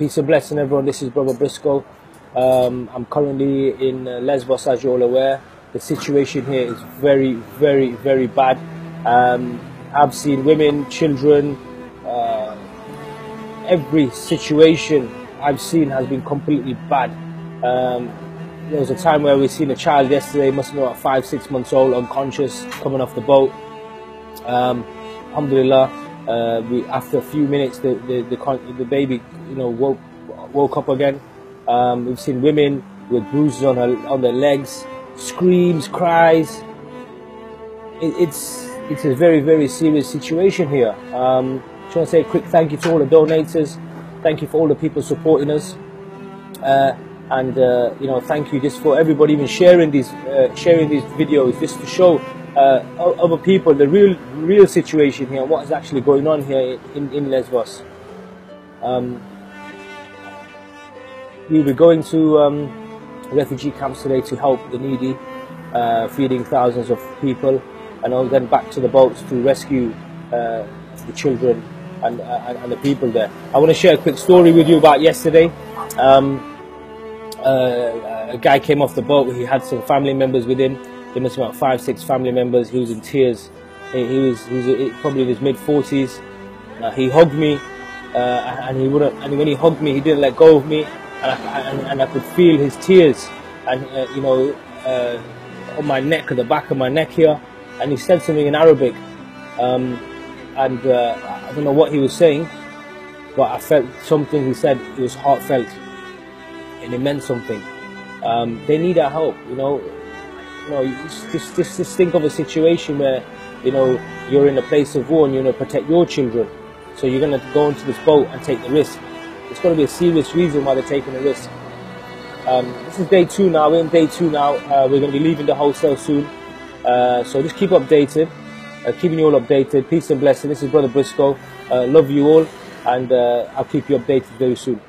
Peace and blessing, everyone. This is Brother Brisco. Um, I'm currently in uh, Lesbos, as you're all aware. The situation here is very, very, very bad. Um, I've seen women, children, uh, every situation I've seen has been completely bad. Um, there was a time where we seen a child yesterday, must been about five, six months old, unconscious, coming off the boat. Um, alhamdulillah, uh, we, after a few minutes, the, the, the, the baby, you know, woke, woke up again. Um, we've seen women with bruises on, her, on their legs, screams, cries. It, it's, it's a very, very serious situation here. Um, just want to say a quick thank you to all the donators. Thank you for all the people supporting us. Uh, and uh, you know, thank you just for everybody even sharing these, uh, sharing these videos, just to show uh, other people the real, real situation here, what is actually going on here in, in Lesbos. Um, we'll be going to um, refugee camps today to help the needy, uh, feeding thousands of people, and then back to the boats to rescue uh, the children and, uh, and, the people there. I want to share a quick story with you about yesterday. Um, uh, a guy came off the boat. He had some family members with him. There must about five, six family members. He was in tears. He, was, he was probably in his mid forties. Uh, he hugged me, uh, and he wouldn't. And when he hugged me, he didn't let go of me, and I, and, and I could feel his tears, and uh, you know, uh, on my neck, at the back of my neck here. And he said something in Arabic, um, and uh, I don't know what he was saying, but I felt something he said. It was heartfelt and it meant something. Um, they need our help, you know. You know, just, just, just think of a situation where, you know, you're in a place of war and you're going to protect your children. So you're going to go into this boat and take the risk. It's going to be a serious reason why they're taking the risk. Um, this is day two now. We're in day two now. Uh, we're going to be leaving the hostel soon. Uh, so just keep updated, uh, keeping you all updated. Peace and blessing. This is Brother Brisco. Uh, love you all, and uh, I'll keep you updated very soon.